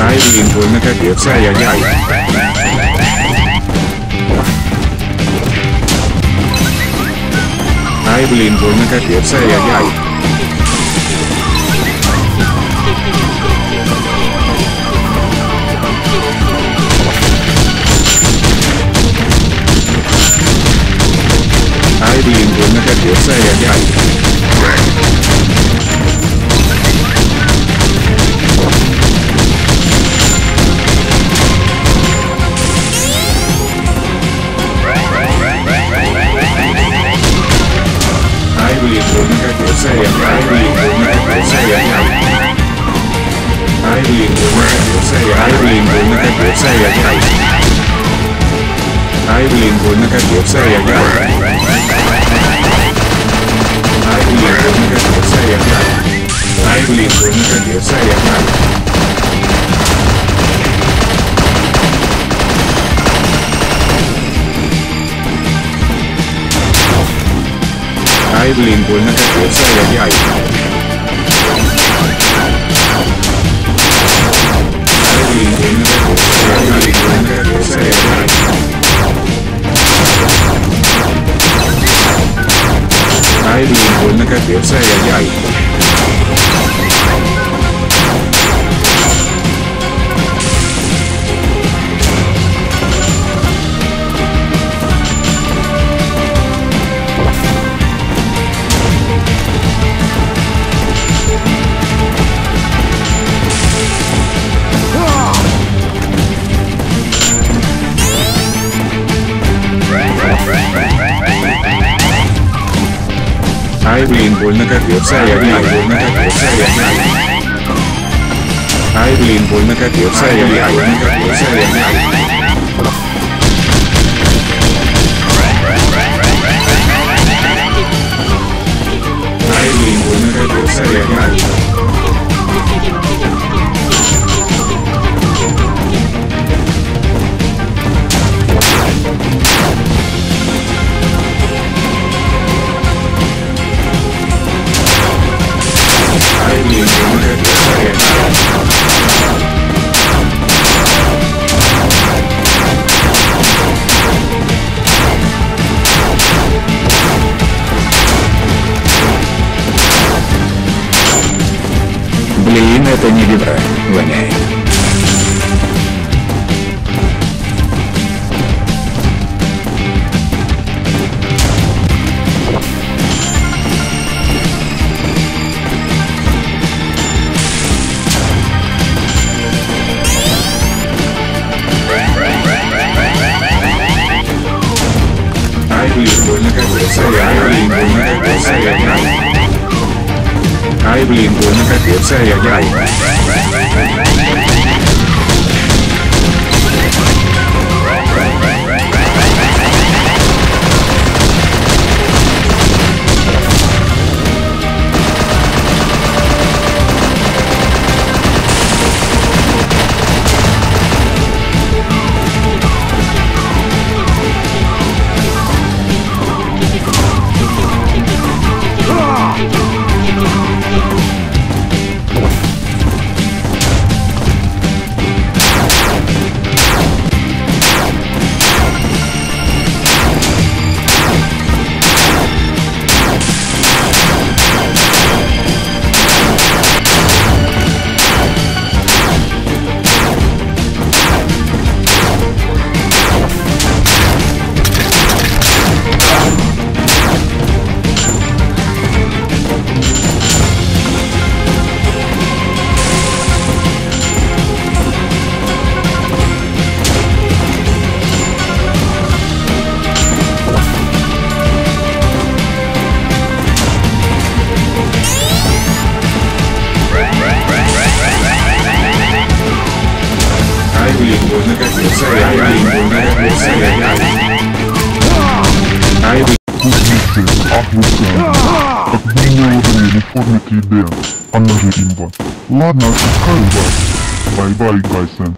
Айрин больно капец, ай-яй-яй. Ай, блин, больно капец, ай-яй-яй. Айвлингольна копьевца река. Айвлингольна копьевца река. Айвлингольна копьевца река. Айвлингольна копьевца река. накопился, ай-яй-яй. Ай, блин, больно капец, ай, ай, ай, больно капец, ай, ай, ай. Ай, блин, больно капец, ай, ай, ай, больно капец, ай, ай. Блин, это не ведра, Воняет. Ай, блин, больно какой-то, я, блин, больно какой-то, я, блин, накопится, а ай-яй-яй. Ахусан. Как длинная ладонь не формит еды. Она же имба. Ладно, отпускаю вас. Бай-бай, Кайсен.